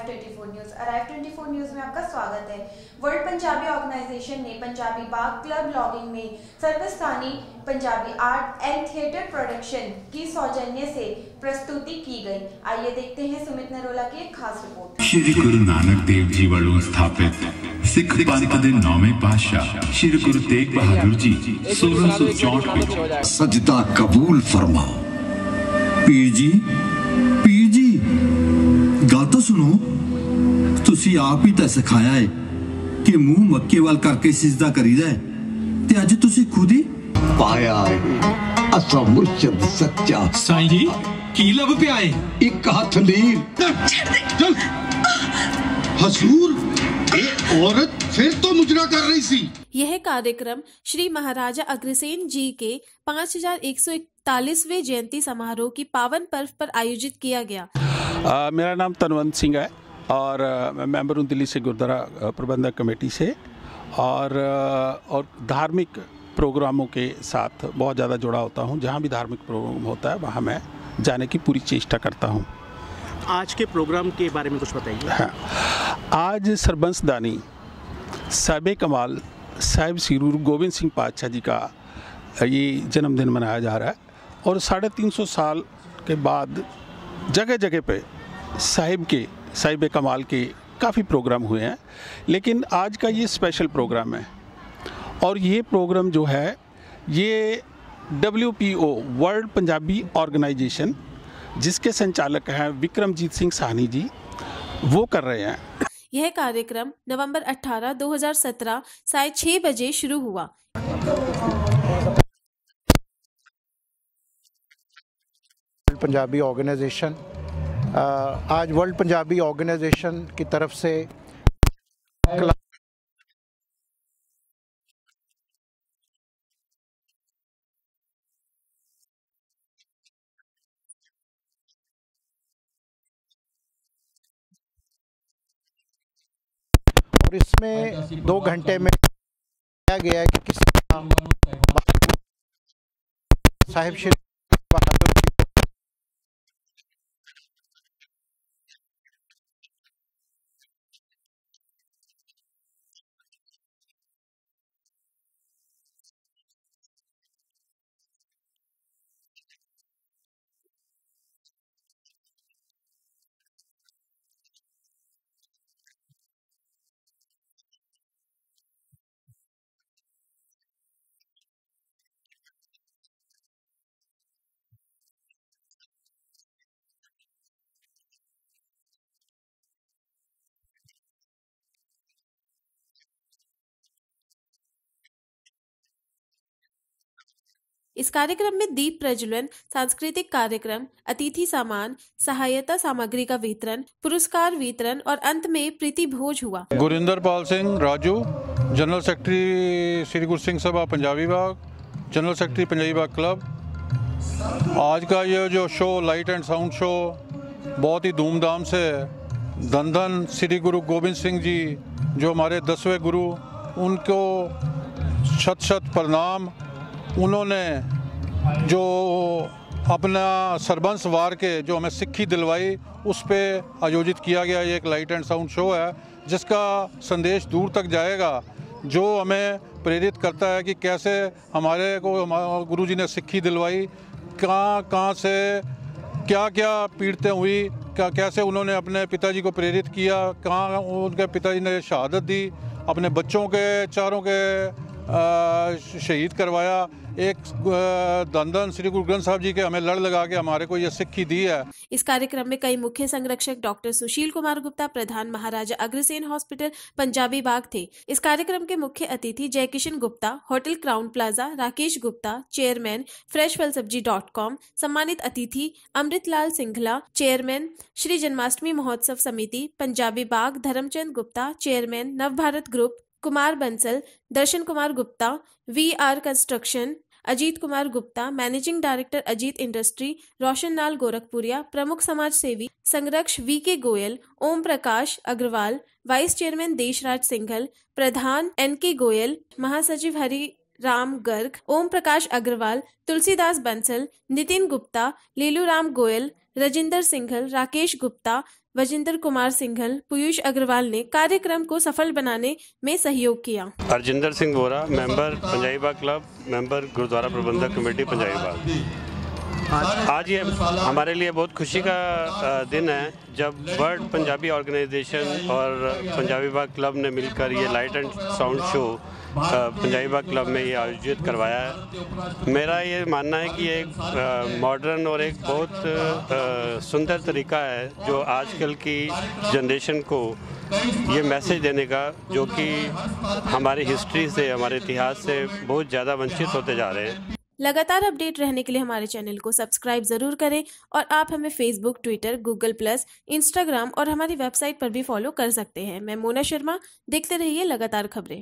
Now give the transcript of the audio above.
24 news arrive 24 news में आपका स्वागत है वर्ल्ड पंजाबी ऑर्गेनाइजेशन ने पंजाबी बाग क्लब लॉगिंग में सर्वस्थानी Punjabi art and theatre production की सौजन्य से प्रस्तुति की गई आइए देखते हैं सुमित नरोला की एक खास रिपोर्ट ਸ਼੍ਰੀ ਗੁਰੂ ਨਾਨਕ ਦੇਵ ਜੀ ਵੱਲੋਂ ਸਥਾਪਿਤ ਸਿੱਖ ਪੰਥ ਦੇ ਨੌਵੇਂ ਪਾਤਸ਼ਾਹ ਸ਼੍ਰੀ ਗੁਰੂ ਤੇਗ ਬਹਾਦਰ ਜੀ 1664 ਵਿੱਚ सजदा कबूल फरमा ਪੀਰ ਜੀ ਪੀਰ ਜੀ ਗੱਲ ਤਾਂ ਸੁਣੋ। ਤੁਸੀਂ ਆਪ ਹੀ ਤਾਂ ਸਿਖਾਇਆ ਹੈ ਕਿ ਮੂੰਹ ਮੱਕੇ ਵੱਲ ਕਰਕੇ ਸਿਜਦਾ ਕਰੀਦਾ ਹੈ ਤੇ ਅੱਜ ਤੁਸੀਂ ਖੁਦ ਹੀ ਪਾਇਆ ਹੈ ਅਸਾ ਮੁਰਸ਼ਦ ਸੱਚਾ ਸਾਈਂ ਜੀ ਕੀ ਲੱਭ ਪਿਆ ਏ? ਇੱਕ ਹੱਥ ਲੀਰ। चल हसूर ये औरत फिर तो मुजरा कर रही सी यह कार्यक्रम श्री महाराजा अग्रसेन जी के 5141वें जयंती समारोह की पावन पर्व पर आयोजित किया गया। अ, मेरा नाम तनवंत सिंह है और मैं मेंबर हूँ दिल्ली से गुरुद्वारा प्रबंधक कमेटी से। और और धार्मिक प्रोग्रामों के साथ बहुत ज़्यादा जुड़ा होता हूँ। जहाँ भी धार्मिक प्रोग्राम होता है वहाँ मैं जाने की पूरी चेष्टा करता हूँ। आज के प्रोग्राम के बारे में कुछ बताइए। हाँ। आज सरबंस दानी, साहिब कमाल, साहिब श्री गुरु गोविंद सिंह पातशाह जी का ये जन्मदिन मनाया जा रहा है और साढ़े तीन सौ साल के बाद जगह जगह पे साहिब के, साहिब कमाल के काफ़ी प्रोग्राम हुए हैं। लेकिन आज का ये स्पेशल प्रोग्राम है और ये प्रोग्राम जो है, ये W P O, world Punjabi organisation, जिसके संचालक हैं विक्रमजीत सिंह साहनी जी, वो कर रहे हैं। यह कार्यक्रम नवंबर 18, 2017 साय 6 बजे शुरू हुआ। पंजाबी ऑर्गेनाइजेशन आज वर्ल्ड पंजाबी ऑर्गेनाइजेशन की तरफ़ से और इसमें दो घंटे में किया गया कि किस साहिब श्री इस कार्यक्रम में दीप प्रज्वलन, सांस्कृतिक कार्यक्रम, अतिथि सामान, सहायता सामग्री का वितरण, पुरस्कार वितरण और अंत में प्रीति भोज हुआ। Gurinder Pal Singh, Raju, general secretary Shri Guru Singh Sabha, Punjabi Bagh, general secretary Punjabi Bagh club. आज का ये जो show light and sound show बहुत ही धूमधाम से धन धन श्री गुरु गोविंद सिंह जी, जो हमारे दसवें गुरु, उनको शत शत प्रणाम। उन्होंने जो अपना सरबंस वार के जो हमें सिक्खी दिलवाई, उस पर आयोजित किया गया ये एक लाइट एंड साउंड शो है, जिसका संदेश दूर तक जाएगा, जो हमें प्रेरित करता है कि कैसे हमारे को गुरु जी ने सिक्खी दिलवाई, कहाँ कहाँ से क्या क्या पीड़तें हुई, क्या, कैसे उन्होंने अपने पिताजी को प्रेरित किया, कहाँ उनके पिताजी ने शहादत दी, अपने बच्चों के, चारों के शहीद करवाया। एक धन श्री गुरु ग्रंथ साहब जी के हमें लड़ लगा के हमारे को ये सिक्खी दी है। इस कार्यक्रम में कई मुख्य संरक्षक डॉक्टर सुशील कुमार गुप्ता, प्रधान महाराजा अग्रसेन हॉस्पिटल, पंजाबी बाग थे। इस कार्यक्रम के मुख्य अतिथि Jaikishan Gupta, hotel Crown Plaza, Rakesh Gupta, chairman, fresh Phal Sabzi dot com, सम्मानित अतिथि Amrit Lal Singla, chairman, Shri Janmashtami Mahotsav Samiti, Punjabi Bagh Dharamchand Gupta, chairman Nav Bharat group Kumar Bansal, Darshan Kumar Gupta V R construction Ajit Kumar Gupta managing director Ajit industry Roshan Lal Gorakhpuria, प्रमुख समाज सेवी, संरक्ष V K Goyal, Om Prakash Agarwal vice chairman Deshraj Singhal, प्रधान N के गोयल, महासचिव हरि राम गर्ग, ओम प्रकाश अग्रवाल, तुलसीदास बंसल, नितिन गुप्ता लीलू राम गोयल, रजिंदर सिंघल, राकेश गुप्ता वजिंदर कुमार सिंघल, पीयूष अग्रवाल ने कार्यक्रम को सफल बनाने में सहयोग किया। Harjinder Singh Vora, member Punjabi club, member Gurdwara Prabandhak committee Punjabi आज ये हमारे लिए बहुत खुशी का दिन है जब वर्ल्ड पंजाबी ऑर्गेनाइजेशन और पंजाबी बाग क्लब ने मिलकर ये light and sound show Punjabi Bagh club में ये आयोजित करवाया है। मेरा ये मानना है कि ये एक मॉडर्न और एक बहुत सुंदर तरीका है जो आजकल की जनरेशन को ये मैसेज देने का जो कि हमारी हिस्ट्री से हमारे इतिहास से बहुत ज़्यादा वंचित होते जा रहे हैं। लगातार अपडेट रहने के लिए हमारे चैनल को सब्सक्राइब ज़रूर करें और आप हमें Facebook Twitter Google Plus Instagram और हमारी वेबसाइट पर भी फॉलो कर सकते हैं। मैं मोना शर्मा, देखते रहिए लगातार खबरें।